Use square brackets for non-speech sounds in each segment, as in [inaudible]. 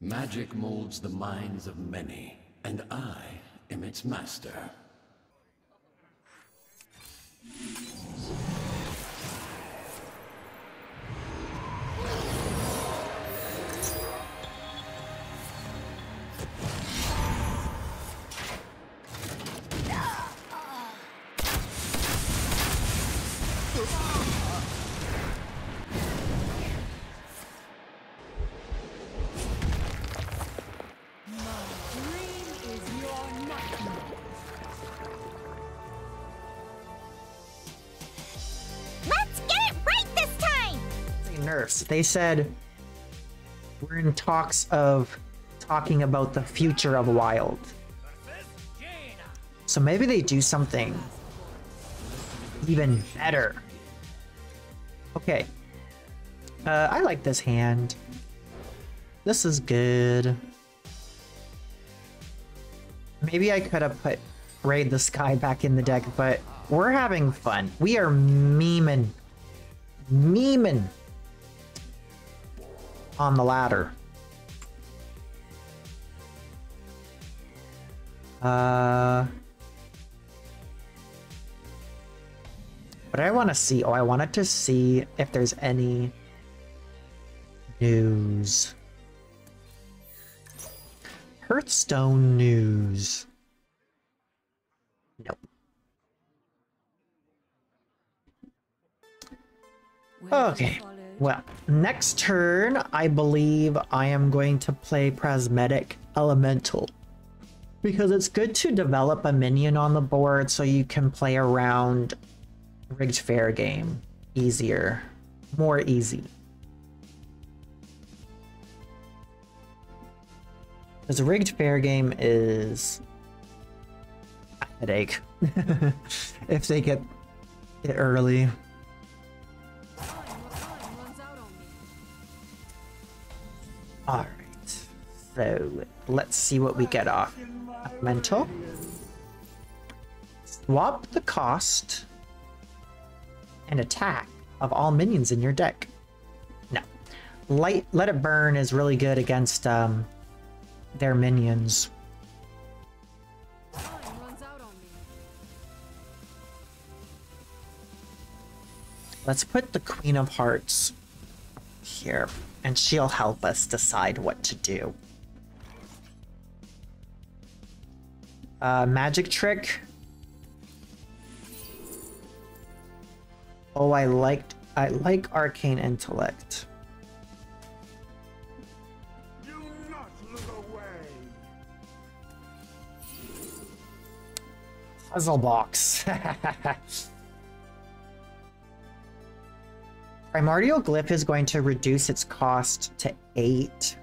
Magic molds the minds of many, and I am its master. They said we're in talks of talking about the future of Wild. So maybe they do something even better. Okay. Uh, I like this hand. This is good. Maybe I could have put Raid the Sky back in the deck, but we're having fun. We are memeing. Memeing on the ladder. Uh, what I want to see? Oh, I wanted to see if there's any news. Hearthstone news. Nope. Okay. Well, next turn, I believe I am going to play Prismatic Elemental. Because it's good to develop a minion on the board so you can play around Rigged Fair Game easier. More easy. Because Rigged Fair Game is a headache. [laughs] if they get it early. Alright. So let's see what we get off. Mental. Swap the cost and attack of all minions in your deck. No. Light Let It Burn is really good against um, their minions. Let's put the Queen of Hearts here, and she'll help us decide what to do. Uh, magic trick. Oh, I liked. I like arcane intellect. Do not look away. Puzzle box. [laughs] Primordial Glyph is going to reduce its cost to 8.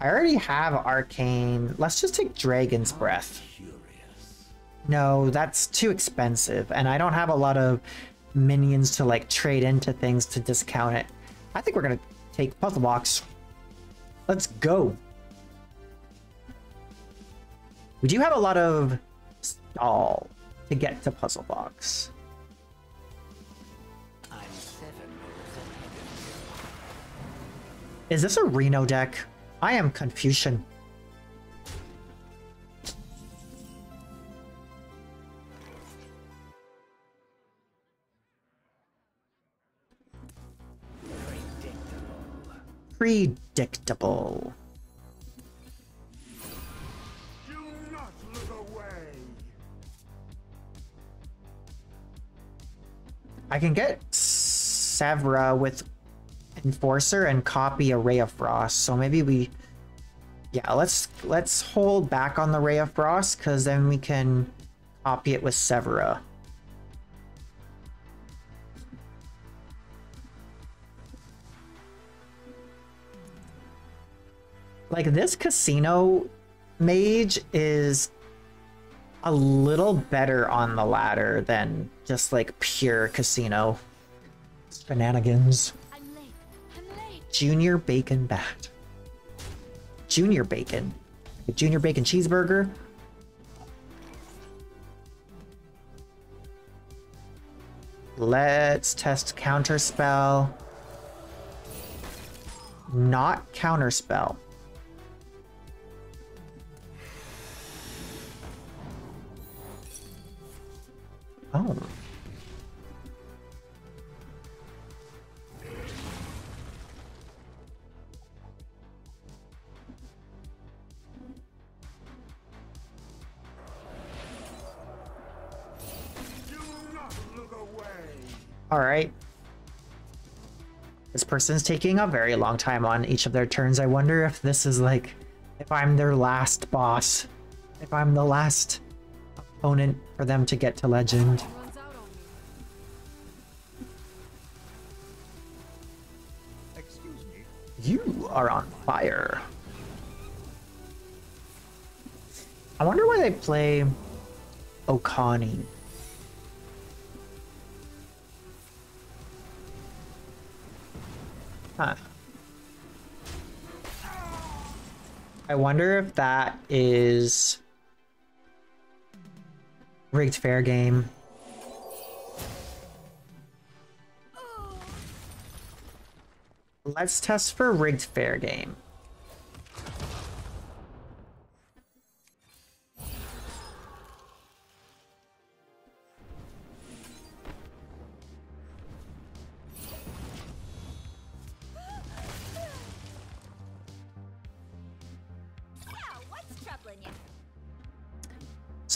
I already have Arcane. Let's just take Dragon's Breath. No, that's too expensive, and I don't have a lot of minions to like trade into things to discount it. I think we're gonna take Puzzle Box. Let's go. We do have a lot of stall to get to Puzzle Box. Is this a Reno deck? I am Confucian. Predictable. Do I can get Severa with Enforcer and copy a Ray of Frost. So maybe we, yeah, let's let's hold back on the Ray of Frost because then we can copy it with Severa. Like this casino mage is a little better on the ladder than just like pure casino shenanigans. I'm late. I'm late. Junior bacon bat. Junior bacon. A junior bacon cheeseburger. Let's test counterspell. Not counterspell. Person's taking a very long time on each of their turns. I wonder if this is like, if I'm their last boss, if I'm the last opponent for them to get to legend. Runs out on me. Excuse me. You are on fire. I wonder why they play Okani. Huh. I wonder if that is rigged fair game. Let's test for rigged fair game.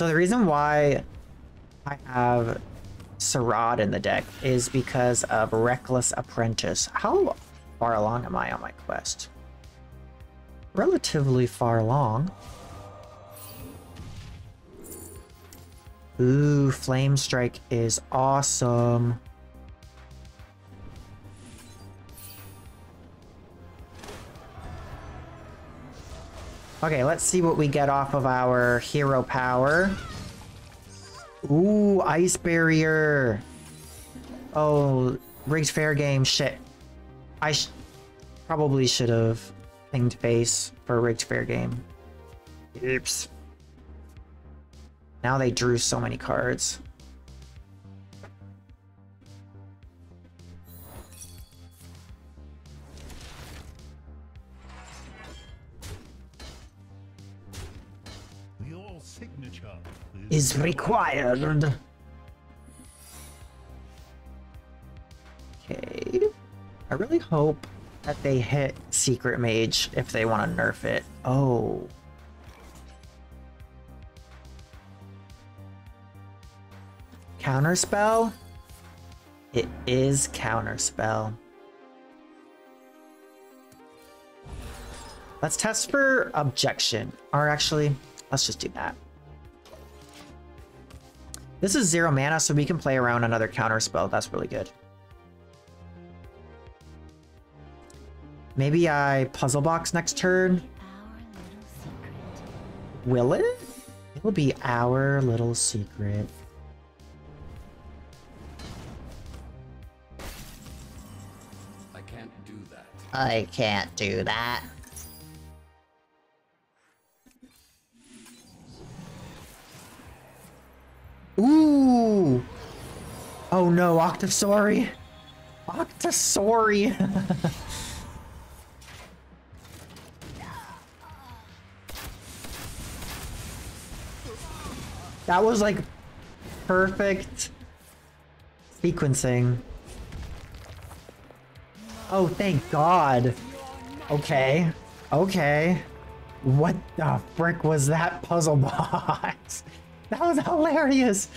So the reason why I have Saraad in the deck is because of Reckless Apprentice. How far along am I on my quest? Relatively far along. Ooh, Flame Strike is awesome. Okay, let's see what we get off of our hero power. Ooh, ice barrier. Oh, rigged fair game. Shit. I sh probably should have pinged base for rigged fair game. Oops. Now they drew so many cards. Signature Is required. Okay. I really hope that they hit Secret Mage if they want to nerf it. Oh. Counterspell? It is counterspell. Let's test for objection. Or actually, let's just do that. This is zero mana, so we can play around another counter spell. That's really good. Maybe I puzzle box next turn. Our little secret. Will it? It will be our little secret. I can't do that. I can't do that. Ooh! Oh no, Octosari! Octosari! [laughs] that was like perfect sequencing. Oh, thank God. Okay. Okay. What the frick was that puzzle [laughs] box? That was hilarious.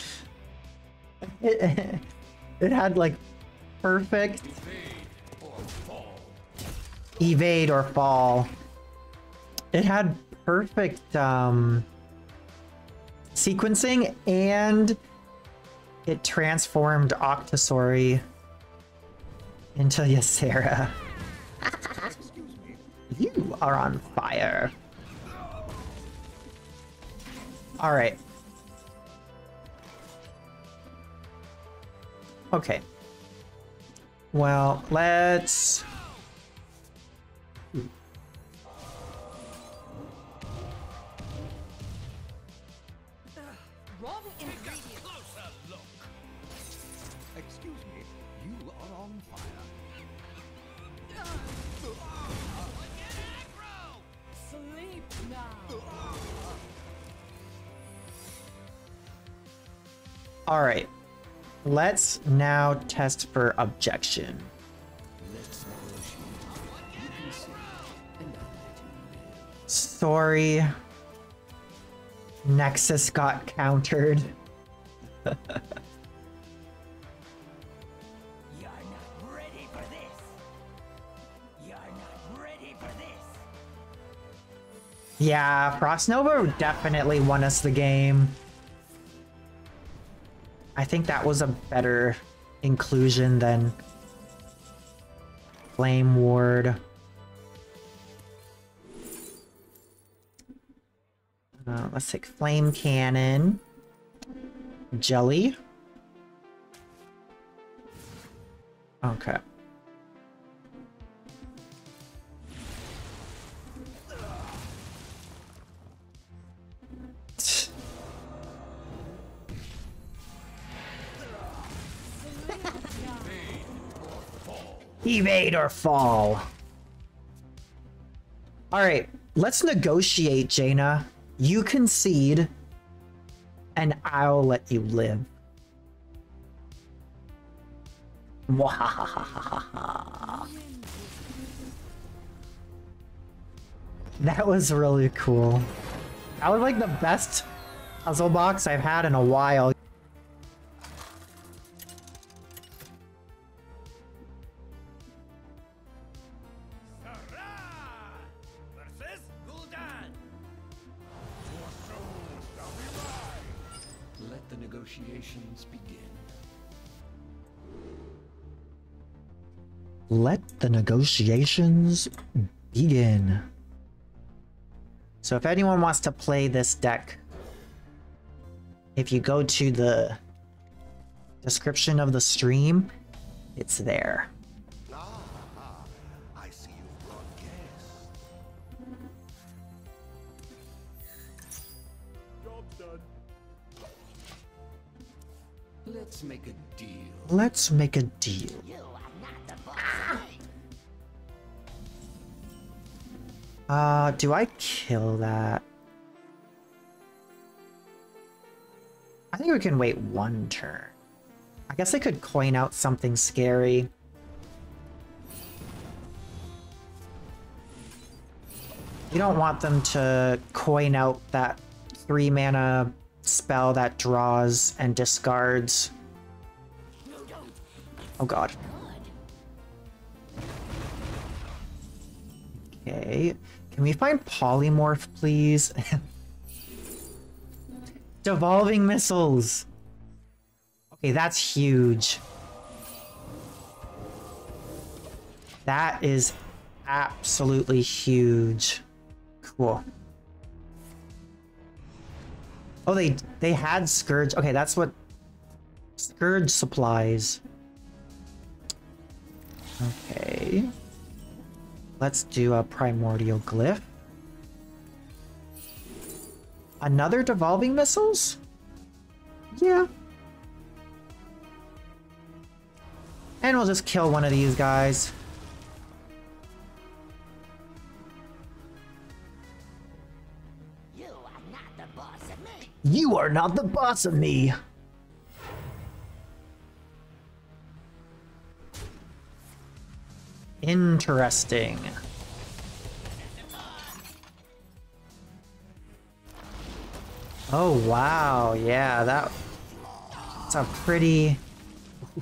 It, it had like perfect evade or fall. It had perfect um, sequencing and it transformed Octosari into Ysera. [laughs] you are on fire. All right. Okay. Well, let's... Wrong ingredient. Excuse me. Sleep now. All right. Let's now test for objection. Sorry. Nexus got countered. You're not ready for this. [laughs] You're not ready for this. Yeah, Frost Nova definitely won us the game. I think that was a better inclusion than Flame Ward. Uh, let's take Flame Cannon. Jelly. Okay. Evade or fall. Alright, let's negotiate, Jaina. You concede, and I'll let you live. [laughs] That was really cool. That was like the best puzzle box I've had in a while. Negotiations begin. Let the negotiations begin. So if anyone wants to play this deck, if you go to the description of the stream, it's there. Let's make a deal. Uh, do I kill that? I think we can wait one turn. I guess I could coin out something scary. You don't want them to coin out that three mana spell that draws and discards. Oh god. Okay. Can we find polymorph, please? [laughs] Devolving missiles. Okay, that's huge. That is absolutely huge. Cool. Oh, they they had scourge. Okay, that's what scourge supplies. Okay. Let's do a primordial glyph. Another devolving missiles? Yeah. And we'll just kill one of these guys. You are not the boss of me. Interesting. Oh wow, yeah, that that's a pretty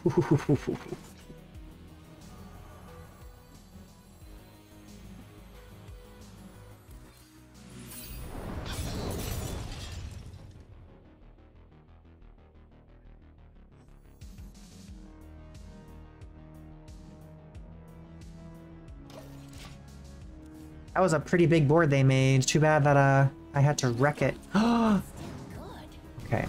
[laughs] That was a pretty big board they made. Too bad that uh I had to wreck it. [gasps] okay.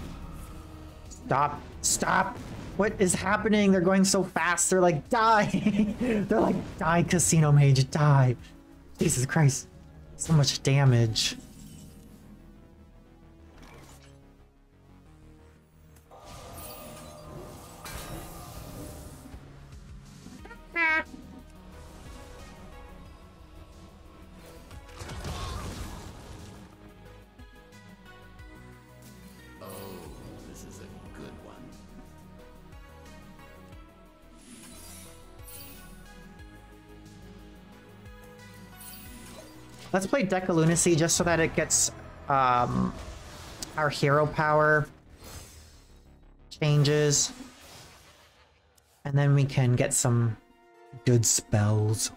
Stop. Stop. What is happening? They're going so fast. They're like, die. [laughs] They're like, die, Casino Mage, die. Jesus Christ. So much damage. Is a good one. Let's play Deck of Lunacy just so that it gets um, our hero power changes. And then we can get some good spells.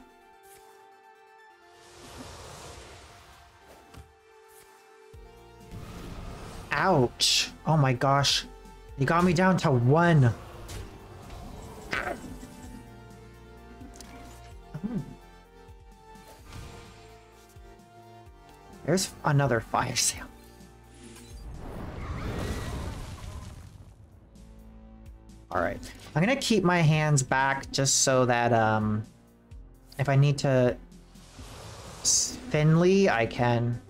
Ouch. Oh my gosh. You got me down to one. There's another fire sale. All right. I'm going to keep my hands back just so that um, if I need to Finley, I can.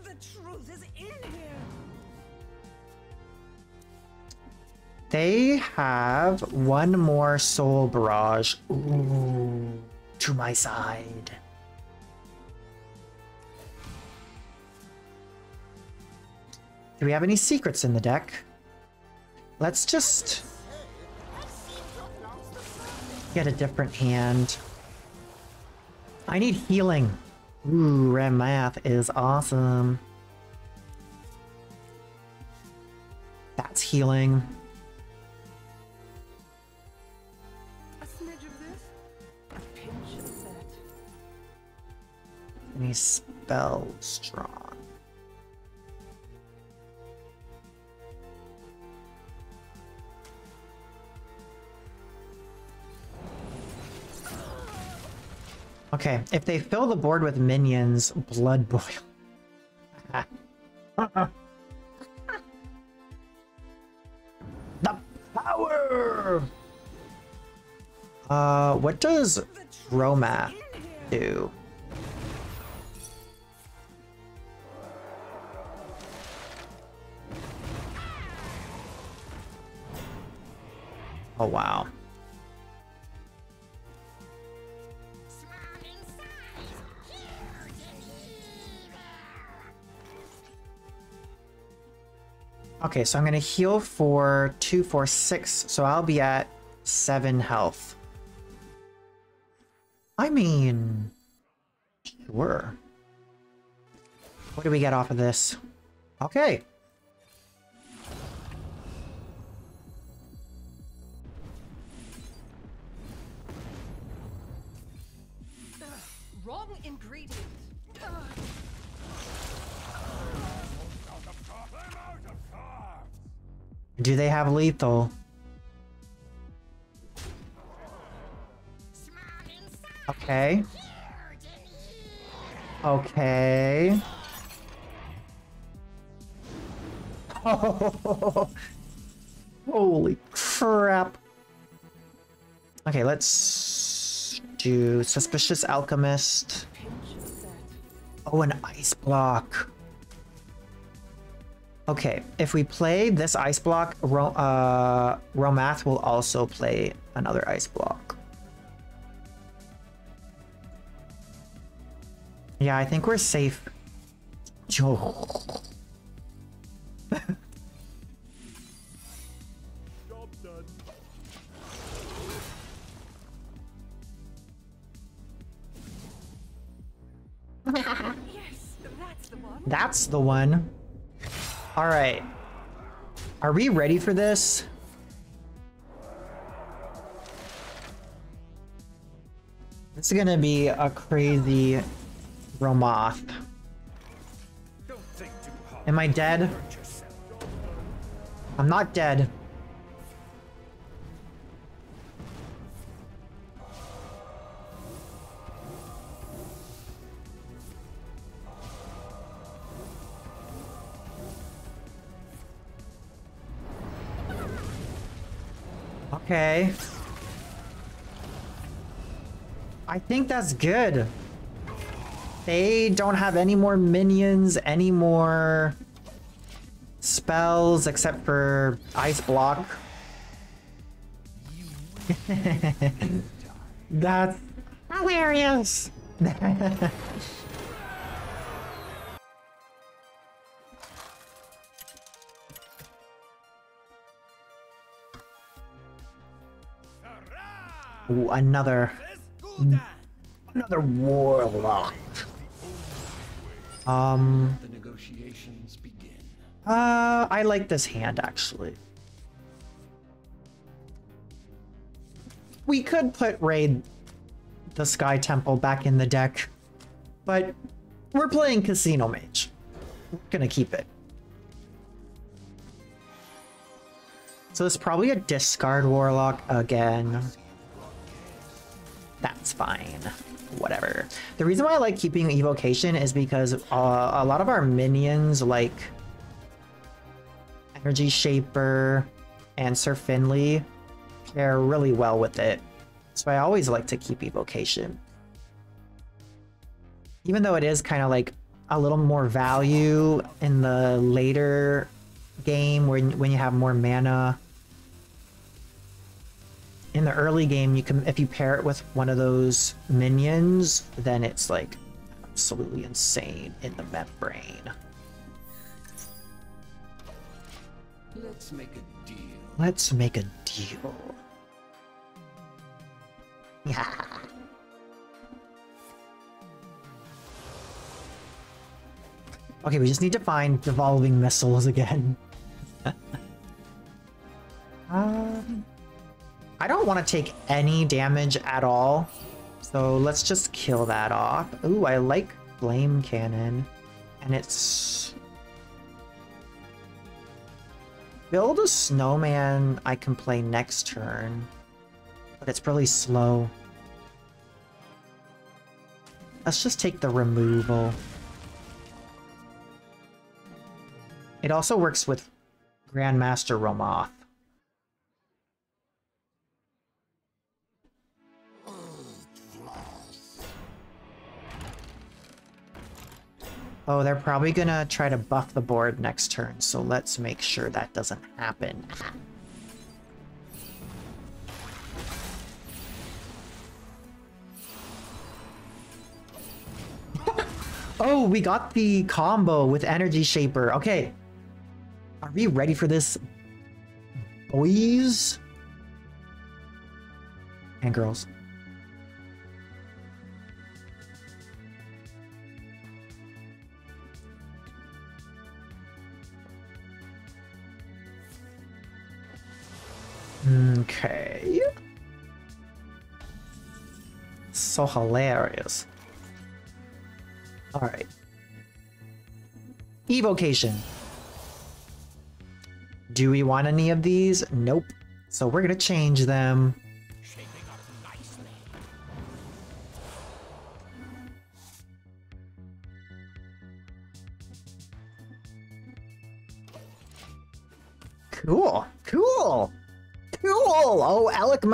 They have one more soul barrage. Ooh, to my side. Do we have any secrets in the deck? Let's just get a different hand. I need healing. Ooh, Rommath is awesome. That's healing. Any spell strong. Okay, if they fill the board with minions, blood boil. [laughs] the power! Uh, what does Rommath do? Oh wow. Okay, so I'm gonna heal for two, four, six, so I'll be at seven health. I mean, sure. What do we get off of this? Okay. Do they have lethal? Okay. Okay. [laughs] Holy crap. Okay, let's do Suspicious Alchemist. Oh, an ice block. Okay, if we play this ice block, Ro uh, Rommath will also play another ice block. Yeah, I think we're safe. Joe. [laughs] Yes, that's the one. That's the one. All right. Are we ready for this? This is gonna be a crazy Rommath. Am I dead? I'm not dead. Okay. I think that's good. They don't have any more minions, any more spells except for ice block. [laughs] That's hilarious. [laughs] Ooh, another another warlock. Um, The negotiations begin. uh, I like this hand actually. We could put Raid the Sky Temple back in the deck, but we're playing Casino Mage. We're gonna keep it. So it's probably a discard Warlock again. That's fine. Whatever. The reason why I like keeping Evocation is because uh, a lot of our minions, like Energy Shaper and Sir Finley, pair really well with it. So I always like to keep Evocation. Even though it is kind of like a little more value in the later game when when you have more mana. In the early game, you can if you pair it with one of those minions, then it's like absolutely insane in the membrane. Let's make a deal. Let's make a deal. Yeah. Okay, we just need to find devolving missiles again. [laughs] um, I don't want to take any damage at all, so let's just kill that off. Ooh, I like flame cannon, and it's build a snowman I can play next turn, but it's really slow. Let's just take the removal. It also works with Grandmaster Rommath. Oh, they're probably gonna try to buff the board next turn, so let's make sure that doesn't happen. [laughs] oh, we got the combo with Energy Shaper. Okay. Are we ready for this, boys? And girls. Okay. So hilarious. Alright. Evocation. Do we want any of these? Nope. So we're gonna change them.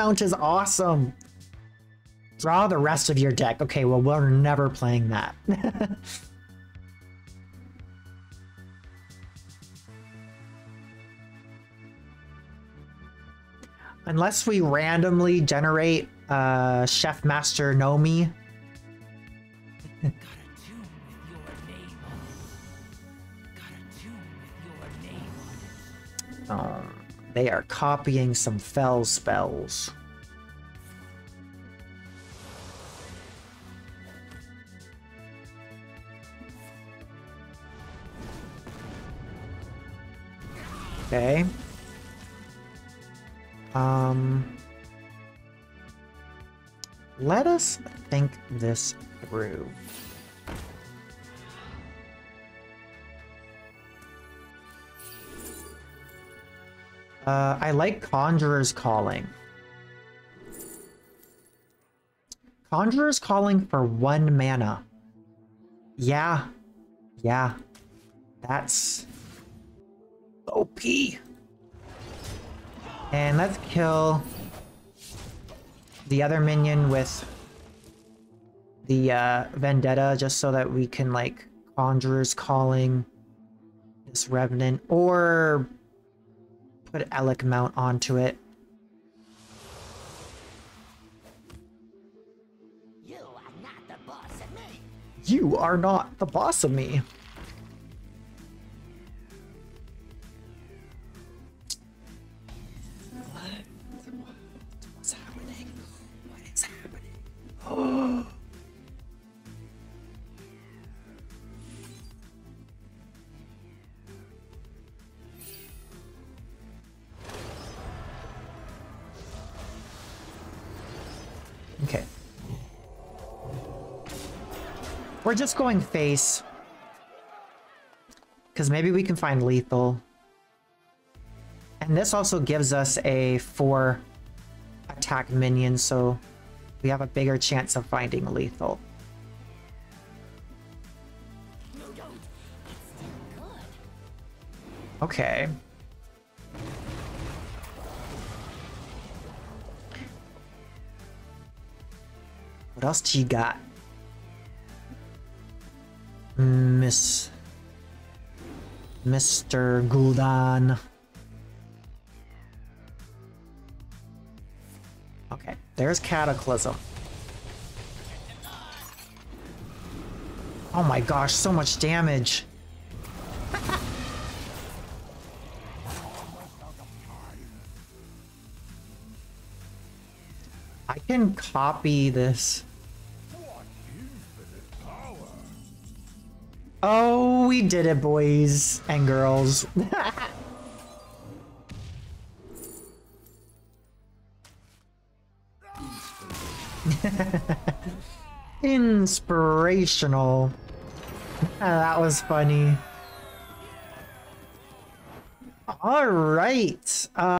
Mount is awesome. Draw the rest of your deck. Okay, well, we're never playing that. [laughs] Unless we randomly generate uh, Chef Master Nomi. [laughs] Got they are copying some fel spells. Okay. Um, let us think this through. Uh, I like Conjurer's Calling. Conjurer's Calling for one mana. Yeah. Yeah. That's OP. And let's kill the other minion with the uh, Vendetta just so that we can like Conjurer's Calling this Revenant or put Alec Mount onto it. You are not the boss of me. We're just going face. Because maybe we can find lethal. And this also gives us a four attack minion, so we have a bigger chance of finding lethal. Okay. What else do you got? Miss... Mr. Gul'dan. Okay, there's Cataclysm. Oh my gosh, so much damage. [laughs] I can copy this. Oh, we did it, boys and girls. [laughs] Inspirational. that was funny. All right. Uh